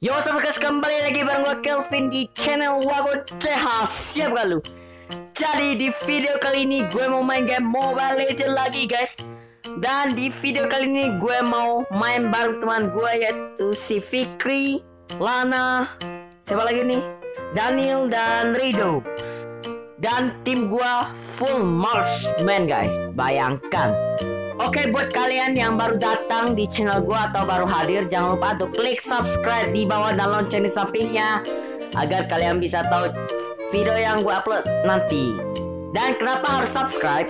Yo, guys, kembali lagi bareng gue Kelvin di channel Wago CH Siap gak lu? Jadi di video kali ini gue mau main game Mobile Legends lagi guys. Dan di video kali ini gue mau main bareng teman gue yaitu si Fikri, Lana, siapa lagi nih? Daniel dan Rido. Dan tim gue full marksman guys. Bayangkan Oke buat kalian yang baru datang di channel gua atau baru hadir jangan lupa untuk klik subscribe di bawah dan lonceng di sampingnya agar kalian bisa tahu video yang gua upload nanti. Dan kenapa harus subscribe?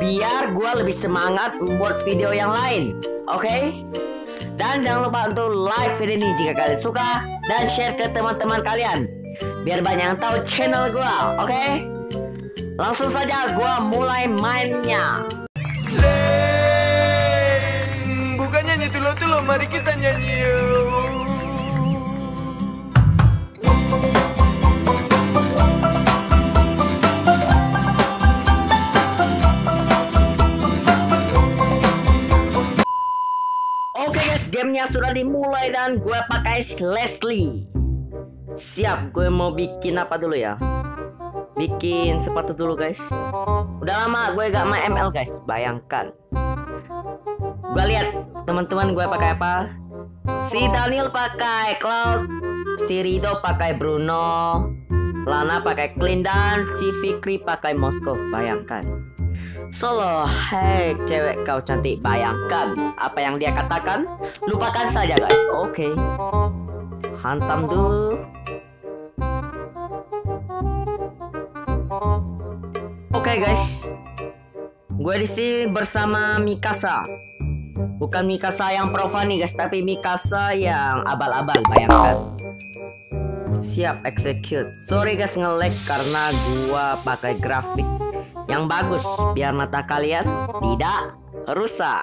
Biar gua lebih semangat membuat video yang lain. Oke? Dan jangan lupa untuk like video ini jika kalian suka dan share ke teman-teman kalian biar banyak yang tahu channel gua. Oke? Langsung saja gua mulai mainnya. Nyanyi tulo-tulo, mari kita nyanyi yuk. Gamenya sudah dimulai dan gue pakai Leslie. Siap, gue mau bikin apa dulu ya? Bikin sepatu dulu guys. Udah lama gue gak main ML guys, bayangkan. Gue lihat teman-teman gue pakai apa? Si Daniel pakai Cloud, si Rido pakai Bruno, Lana pakai Clean dan si Fikri pakai Moskov, bayangkan. Solo, hei cewek kau cantik bayangkan apa yang dia katakan. Lupakan saja guys, oke. Hantam dulu. Oke guys. Gue di sini bersama Mikasa Bukan Mikasa yang profani guys Tapi Mikasa yang abal-abal bayangkan Siap execute Sorry guys nge-lag karena gua pakai grafik yang bagus biar mata kalian tidak rusak.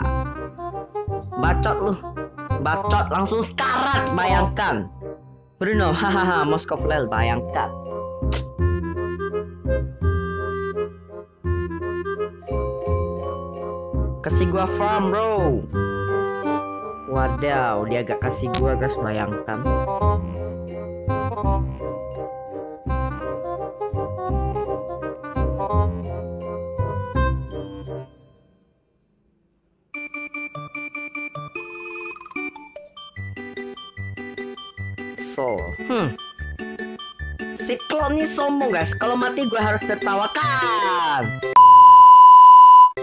Bacot lu. Bacot langsung sekarat bayangkan. Bruno hahaha Moskov Lel bayangkan. Kasih gua farm bro. Wadaw, dia gak kasih gua guys bayangkan. So, hmm. Si Klon ini sombong guys. Kalau mati gue harus tertawakan.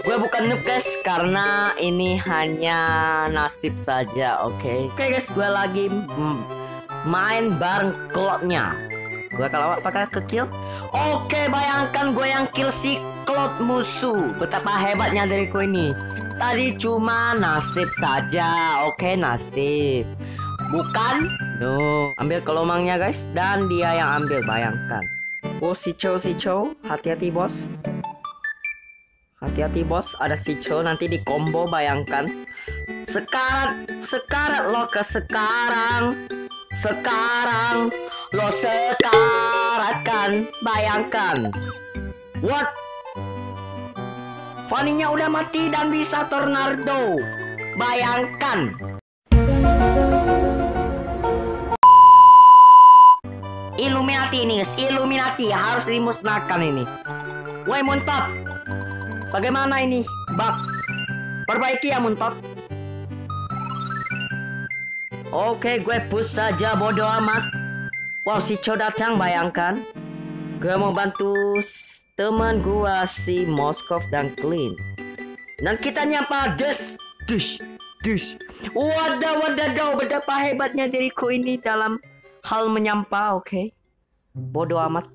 Gue bukan noob guys karena ini hanya nasib saja, oke. Okay? Oke okay, guys, gue lagi main bareng klotnya. Gue kalau pakai ke kill. Oke, okay, bayangkan gue yang kill si klot musuh. Betapa hebatnya dariku ini. Tadi cuma nasib saja, oke okay, nasib. Bukan No Ambil kelomangnya guys Dan dia yang ambil Bayangkan Oh si Cho si Cho Hati-hati bos Hati-hati bos. Ada si Cho nanti di combo Bayangkan. Sekarat Sekarat lo ke sekarang. Sekarang Lo sekaratkan. Bayangkan. What? Fanny-nya udah mati dan bisa tornado Bayangkan. Illuminati ini guys, Illuminati harus dimusnahkan ini. Woi Muntot, bagaimana ini? Bak, perbaiki ya Muntot. Oke, gue push saja bodoh amat. Wow, si Cho datang bayangkan. Gue mau bantu teman gue si Moskov dan Clean. Dan kita nyapa des, dus, dus. Wadah, wadah, betapa hebatnya diriku ini dalam hal menyampa oke okay? bodoh amat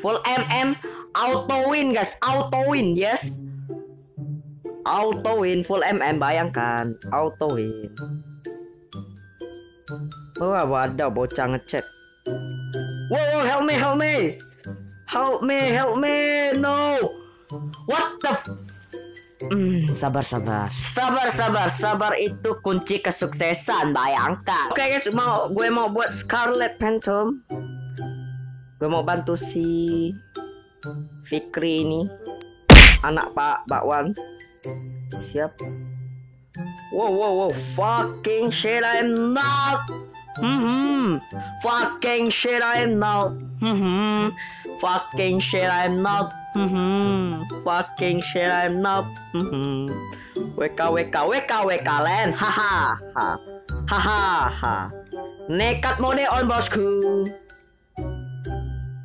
full mm auto win guys. Auto win yes. Auto win full mm bayangkan. Auto win oh, ada bocah ngecek wow help me help me. Help me help me no. What the Hmm, sabar sabar. Sabar sabar sabar itu kunci kesuksesan, bayangkan. Oke okay, guys, mau gue mau buat Scarlet Phantom. Gue mau bantu si Fikri ini. Anak Pak Bakwan. Siap. Wow wow wow fucking shit I'm not Hmm, fucking shit I'm not. Hmm, fucking shit I'm not. Hmm, fucking shit I'm not. Hmm, WK WK WK WK len. Haha, ha, haha, ha. Nekat mode on bosku.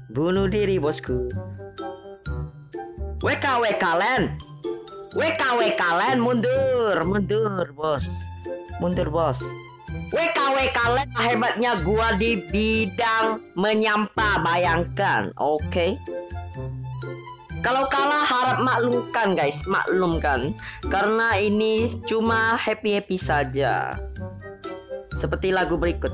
Bunuh diri bosku. WK WK len. WK WK len mundur, mundur bos. Mundur bos. WKW kalian hebatnya gua di bidang menyampa bayangkan oke okay? kalau kalah harap maklumkan guys maklumkan karena ini cuma happy happy saja seperti lagu berikut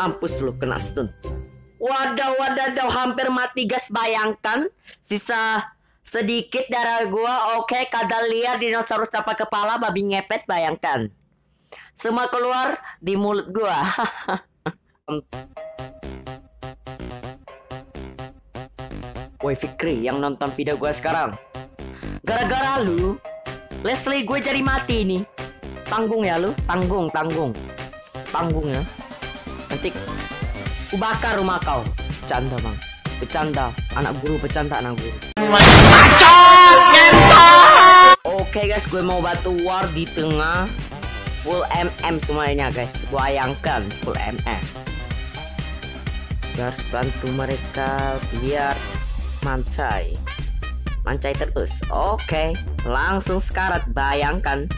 Mampus lu kena stun. Wadah wadah hampir mati guys. Bayangkan sisa sedikit darah gua. Oke okay, kadal lihat dinosaurus apa kepala babi ngepet bayangkan. Semua keluar di mulut gua. Woi Fikri yang nonton video gua sekarang. Gara-gara lu Leslie gue jadi mati nih tanggung ya lu? Tanggung tanggung. Tanggung ya nanti ku bakar rumah kau. Bercanda bang. Bercanda. Anak guru bercanda anak guru. Oke okay, guys. Gue mau batu war di tengah. Full mm semuanya guys. Gue ayangkan full mm harus bantu mereka biar mancai. Mancai terus. Oke. Okay. langsung sekarat. Bayangkan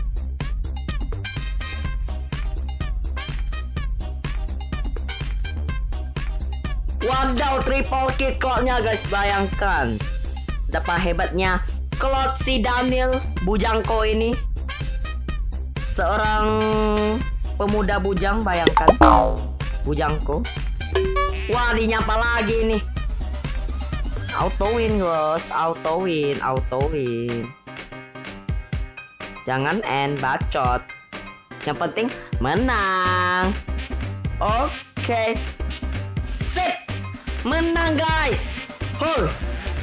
Wadaw triple kick klotnya guys. Bayangkan. Betapa hebatnya klot si Daniel Bujangko ini. Seorang pemuda bujang bayangkan. Bujangko. Wah dinyapa lagi nih Auto win guys. Auto win Auto win Jangan end bacot. Yang penting menang. Oke. Okay. Sip Menang guys. Huh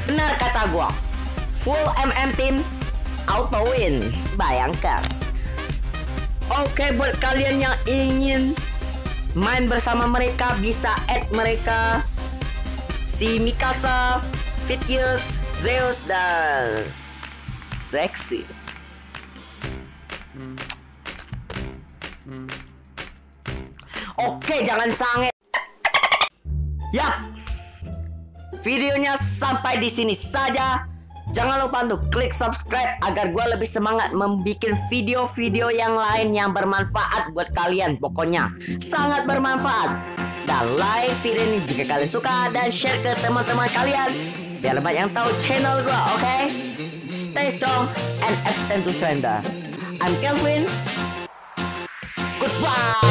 Benar kata gua. Full MM team Auto win. Bayangkan. Oke buat kalian yang ingin Main bersama mereka Bisa add mereka. Si Mikasa Vitius Zeus dan Sexy Oke jangan sange. Yap Videonya sampai di sini saja. Jangan lupa untuk klik subscribe agar gue lebih semangat membuat video-video yang lain yang bermanfaat buat kalian. Pokoknya sangat bermanfaat. Dan like video ini jika kalian suka dan share ke teman-teman kalian. Biar banyak yang tahu channel gue, oke? Okay? Stay strong and extend to surrender. I'm Kelvin. Goodbye.